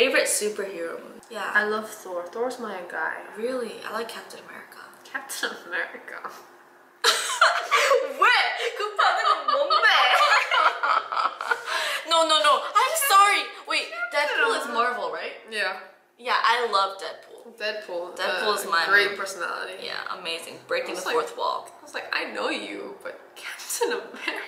Favorite superhero movie? Yeah. I love Thor. Thor's my guy. really, I like Captain America. Captain America. 왜? 뭔데? no, no, no. I'm sorry. Wait, Deadpool is Marvel, right? Yeah. Yeah, I love Deadpool. Deadpool. Deadpool's uh, my great personality. Yeah, amazing. Breaking the like- fourth wall. I was like, I know you, but Captain America?